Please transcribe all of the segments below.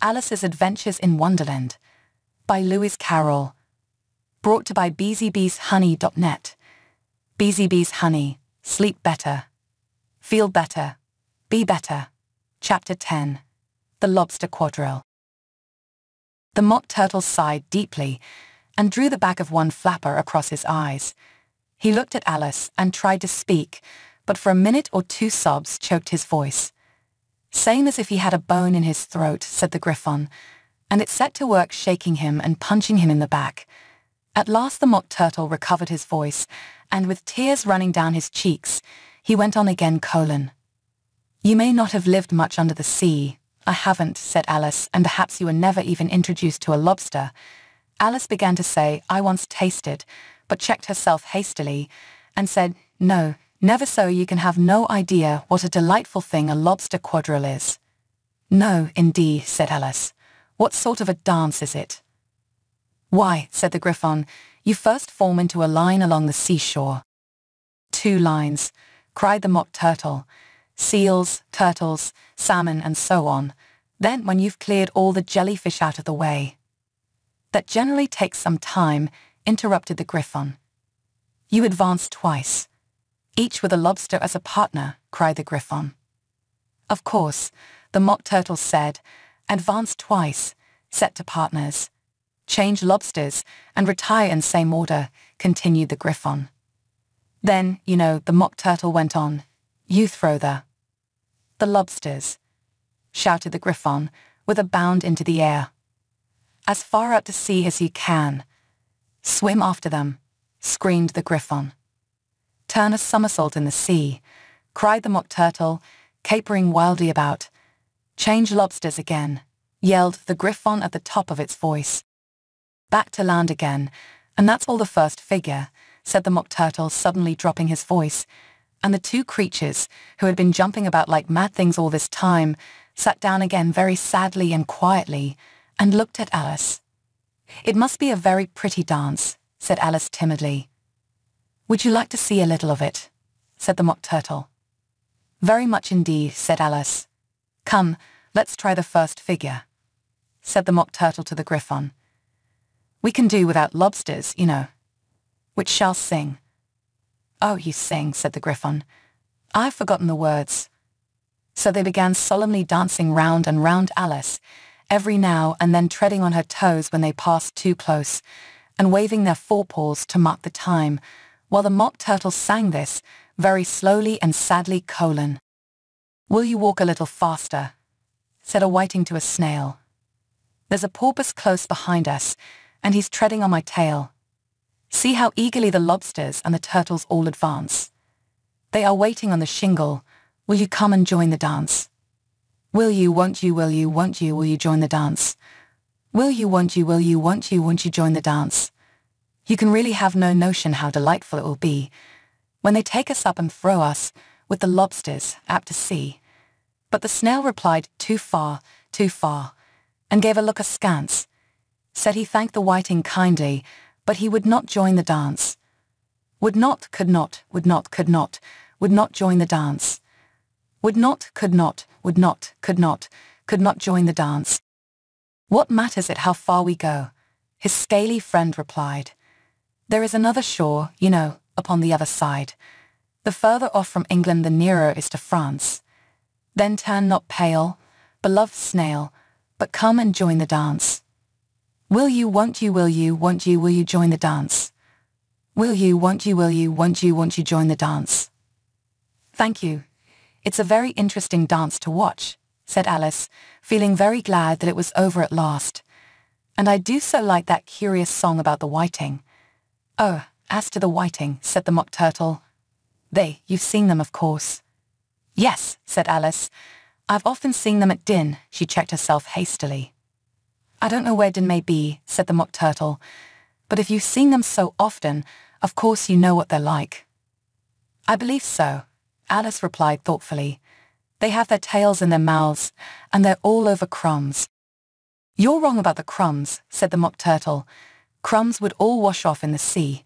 Alice's Adventures in Wonderland by Lewis Carroll. Brought to by BeezyBeezHoney.net. BZB's Honey. Sleep better. Feel better. Be better. Chapter 10. The Lobster Quadrille. The Mock Turtle sighed deeply and drew the back of one flapper across his eyes. He looked at Alice and tried to speak, but for a minute or two sobs choked his voice. Same as if he had a bone in his throat, said the Gryphon, and it set to work shaking him and punching him in the back. At last the Mock Turtle recovered his voice, and with tears running down his cheeks, he went on again colon. You may not have lived much under the sea. I haven't, said Alice, and perhaps you were never even introduced to a lobster. Alice began to say, I once tasted, but checked herself hastily, and said, No, never so you can have no idea what a delightful thing a lobster quadrille is. No, indeed, said Alice. What sort of a dance is it? Why, said the Gryphon, you first form into a line along the seashore. Two lines, cried the Mock Turtle. Seals, turtles, salmon, and so on. Then when you've cleared all the jellyfish out of the way. That generally takes some time, interrupted the Gryphon. You advance twice. Each with a lobster as a partner, cried the Gryphon. Of course, the Mock Turtle said, advance twice, set to partners. Change lobsters and retire in same order, continued the Gryphon. Then, you know, the Mock Turtle went on. You throw the... The lobsters, shouted the Gryphon, with a bound into the air. As far out to sea as you can, Swim after them, screamed the Gryphon. Turn a somersault in the sea, cried the Mock Turtle, capering wildly about. Change lobsters again, yelled the Gryphon at the top of its voice. Back to land again, and that's all the first figure, said the Mock Turtle, suddenly dropping his voice, and the two creatures, who had been jumping about like mad things all this time, sat down again very sadly and quietly, and looked at Alice. It must be a very pretty dance, said Alice timidly. Would you like to see a little of it? said the Mock Turtle. Very much indeed, said Alice. Come, let's try the first figure, said the Mock Turtle to the Gryphon. We can do without lobsters, you know. Which shall sing. Oh, you sing, said the Gryphon. I've forgotten the words. So they began solemnly dancing round and round Alice, every now and then treading on her toes when they passed too close, and waving their forepaws to mark the time, while the mock turtle sang this, very slowly and sadly colon. Will you walk a little faster? said a whiting to a snail. There's a porpoise close behind us, and he's treading on my tail. See how eagerly the lobsters and the turtles all advance. They are waiting on the shingle. Will you come and join the dance? Will you, won't you, will you, won't you, will you join the dance? Will you, won't you, will you, won't you, won't you join the dance? You can really have no notion how delightful it will be when they take us up and throw us with the lobsters apt to sea. But the snail replied, too far, too far, and gave a look askance. Said he thanked the whiting kindly, but he would not join the dance. Would not, could not, would not, could not, would not join the dance. Would not, could not, would not, could not, could not join the dance. What matters it how far we go? His scaly friend replied. There is another shore, you know, upon the other side. The further off from England the nearer is to France. Then turn not pale, beloved snail, but come and join the dance. Will you, won't you, will you, won't you, will you join the dance? Will you, won't you, will you, won't you, won't you join the dance? Thank you, it's a very interesting dance to watch, said Alice, feeling very glad that it was over at last. And I do so like that curious song about the whiting. Oh, as to the whiting, said the Mock Turtle. They, you've seen them, of course. Yes, said Alice. I've often seen them at Din, she checked herself hastily. I don't know where Din may be, said the Mock Turtle, but if you've seen them so often, of course you know what they're like. I believe so, Alice replied thoughtfully. They have their tails in their mouths, and they're all over crumbs. You're wrong about the crumbs, said the Mock Turtle. Crumbs would all wash off in the sea.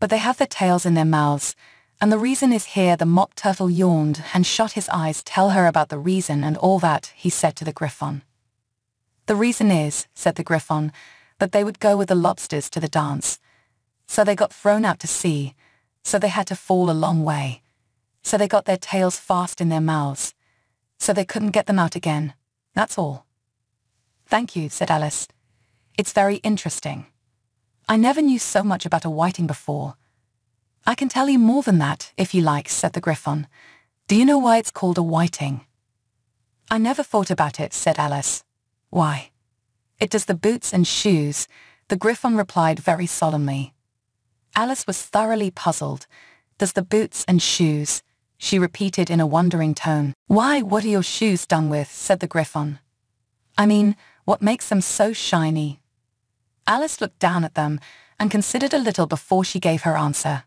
But they have their tails in their mouths, and the reason is here the Mock Turtle yawned and shut his eyes tell her about the reason and all that, he said to the Gryphon. The reason is, said the Gryphon, that they would go with the lobsters to the dance. So they got thrown out to sea, so they had to fall a long way. So they got their tails fast in their mouths. So they couldn't get them out again. That's all. Thank you, said Alice. It's very interesting. I never knew so much about a whiting before. I can tell you more than that, if you like, said the Gryphon. Do you know why it's called a whiting? I never thought about it, said Alice. Why? It does the boots and shoes, the Gryphon replied very solemnly. Alice was thoroughly puzzled. Does the boots and shoes? She repeated in a wondering tone. Why, what are your shoes done with? said the Gryphon. I mean, what makes them so shiny? Alice looked down at them and considered a little before she gave her answer.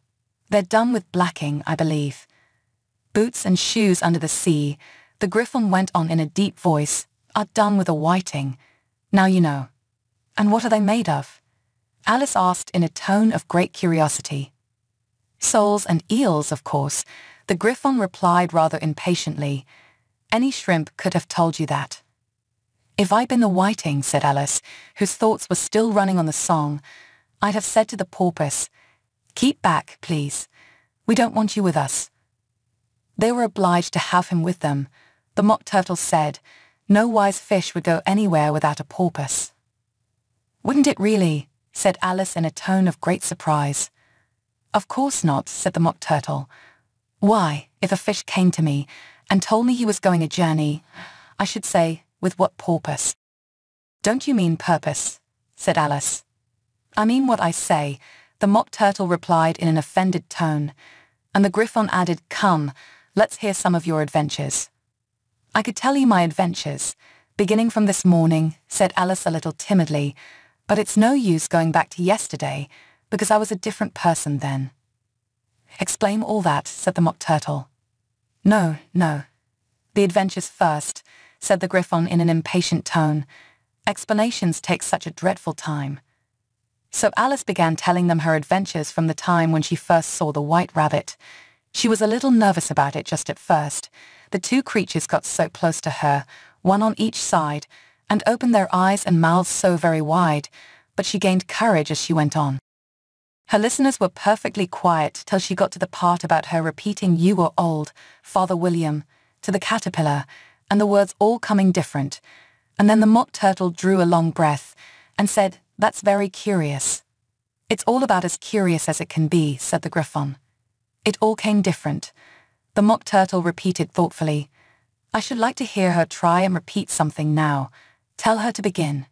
They're done with blacking, I believe. Boots and shoes under the sea, the Gryphon went on in a deep voice, are done with a whiting. Now you know. And what are they made of? Alice asked in a tone of great curiosity. Soles and eels, of course, the Gryphon replied rather impatiently. Any shrimp could have told you that. If I'd been the whiting, said Alice, whose thoughts were still running on the song, I'd have said to the porpoise, Keep back, please. We don't want you with us. They were obliged to have him with them. The mock turtle said, no wise fish would go anywhere without a porpoise. Wouldn't it really? said Alice in a tone of great surprise. Of course not, said the Mock Turtle. Why, if a fish came to me and told me he was going a journey, I should say, with what purpose? Don't you mean purpose? said Alice. I mean what I say, the Mock Turtle replied in an offended tone, and the Gryphon added, Come, let's hear some of your adventures. I could tell you my adventures, beginning from this morning, said Alice a little timidly, but it's no use going back to yesterday, because I was a different person then. Explain all that, said the Mock Turtle. No, no. The adventures first, said the Gryphon in an impatient tone. Explanations take such a dreadful time. So Alice began telling them her adventures from the time when she first saw the white rabbit. She was a little nervous about it just at first. The two creatures got so close to her, one on each side, and opened their eyes and mouths so very wide, but she gained courage as she went on. Her listeners were perfectly quiet till she got to the part about her repeating you were old, Father William, to the caterpillar, and the words all coming different, and then the mock turtle drew a long breath and said, That's very curious. It's all about as curious as it can be, said the Gryphon. It all came different. The mock turtle repeated thoughtfully, I should like to hear her try and repeat something now, Tell her to begin.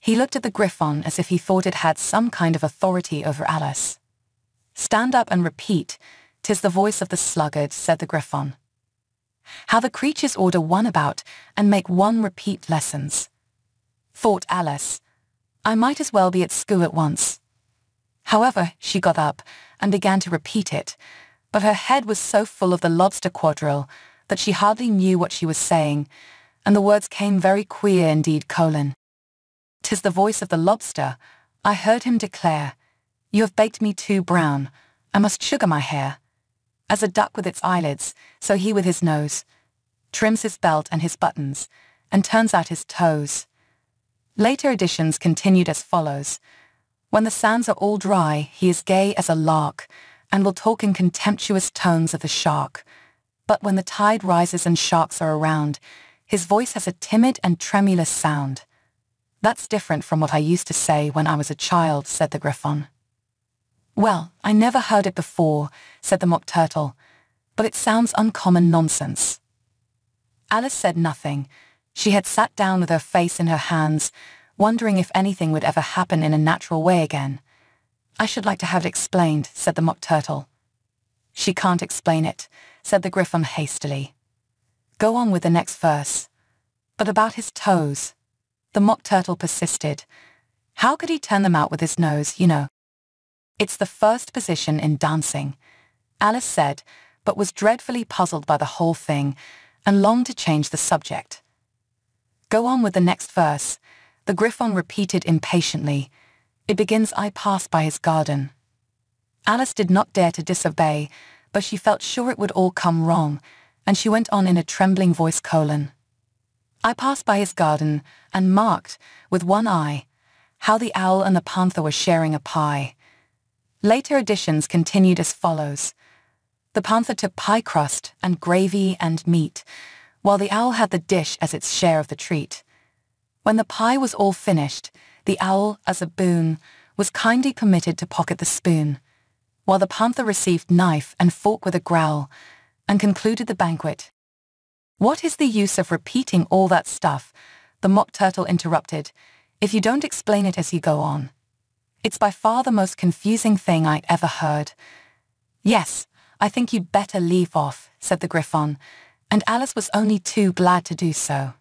He looked at the Gryphon as if he thought it had some kind of authority over Alice. Stand up and repeat, tis the voice of the sluggard, said the Gryphon. How the creatures order one about and make one repeat lessons. Thought Alice, I might as well be at school at once. However, she got up and began to repeat it, but her head was so full of the lobster quadrille that she hardly knew what she was saying, and the words came very queer indeed, colon. Tis the voice of the lobster. I heard him declare, You have baked me too brown. I must sugar my hair. As a duck with its eyelids, so he with his nose, trims his belt and his buttons, and turns out his toes. Later editions continued as follows. When the sands are all dry, he is gay as a lark, and will talk in contemptuous tones of the shark. But when the tide rises and sharks are around, his voice has a timid and tremulous sound. That's different from what I used to say when I was a child, said the Gryphon. Well, I never heard it before, said the Mock Turtle, but it sounds uncommon nonsense. Alice said nothing. She had sat down with her face in her hands, wondering if anything would ever happen in a natural way again. I should like to have it explained, said the Mock Turtle. She can't explain it, said the Gryphon hastily. Go on with the next verse. But about his toes. The mock turtle persisted. How could he turn them out with his nose, you know? It's the first position in dancing, Alice said, but was dreadfully puzzled by the whole thing and longed to change the subject. Go on with the next verse. The Gryphon repeated impatiently. It begins I passed by his garden. Alice did not dare to disobey, but she felt sure it would all come wrong, and she went on in a trembling voice colon. I passed by his garden and marked, with one eye, how the owl and the panther were sharing a pie. Later editions continued as follows. The panther took pie crust and gravy and meat, while the owl had the dish as its share of the treat. When the pie was all finished, the owl, as a boon, was kindly permitted to pocket the spoon, while the panther received knife and fork with a growl, and concluded the banquet what is the use of repeating all that stuff? The Mock Turtle interrupted, if you don't explain it as you go on. It's by far the most confusing thing I'd ever heard. Yes, I think you'd better leave off, said the Gryphon, and Alice was only too glad to do so.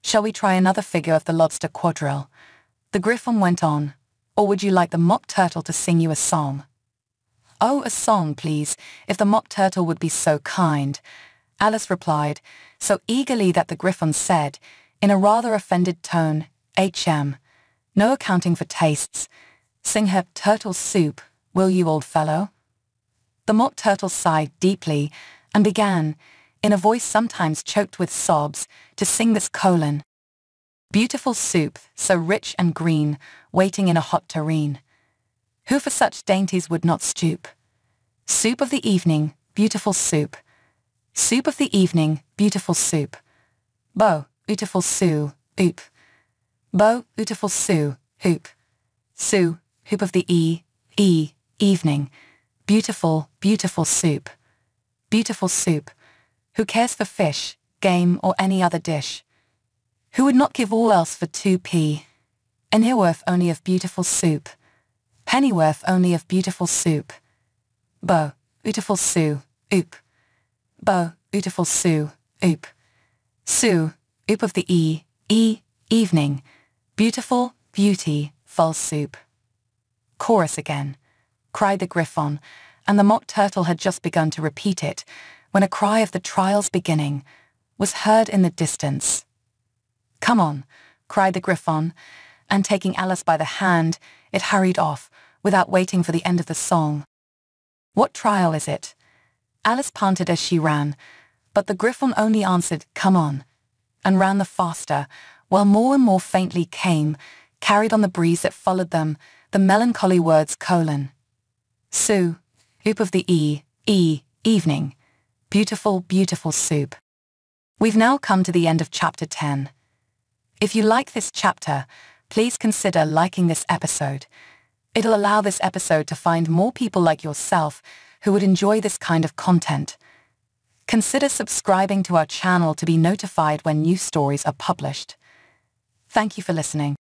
Shall we try another figure of the lobster quadrille? The Gryphon went on, or would you like the Mock Turtle to sing you a song? Oh, a song, please, if the Mock Turtle would be so kind, Alice replied, so eagerly that the Gryphon said, in a rather offended tone, H.M., no accounting for tastes. Sing her turtle soup, will you, old fellow? The Mock Turtle sighed deeply and began, in a voice sometimes choked with sobs, to sing this colon. Beautiful soup, so rich and green, waiting in a hot tureen. Who for such dainties would not stoop? Soup of the evening, beautiful soup, Soup of the evening, beautiful soup. Bo, beautiful sue, oop. Bo, beautiful sue, hoop. Sue, hoop of the e, e, evening. Beautiful, beautiful soup. Beautiful soup. Who cares for fish, game, or any other dish? Who would not give all else for two p? Pennyworth only of beautiful soup. Pennyworth only of beautiful soup. Bo, beautiful sue, oop. Bo, beautiful Sue, oop. Sue, oop of the E, E, evening. Beautiful, beauty, false soup. Chorus again, cried the Gryphon, and the Mock Turtle had just begun to repeat it, when a cry of the trial's beginning was heard in the distance. Come on, cried the Gryphon, and taking Alice by the hand, it hurried off, without waiting for the end of the song. What trial is it? Alice panted as she ran, but the Gryphon only answered, come on, and ran the faster, while more and more faintly came, carried on the breeze that followed them, the melancholy words colon. Sue, hoop of the E, E, evening. Beautiful, beautiful soup. We've now come to the end of chapter 10. If you like this chapter, please consider liking this episode. It'll allow this episode to find more people like yourself who would enjoy this kind of content. Consider subscribing to our channel to be notified when new stories are published. Thank you for listening.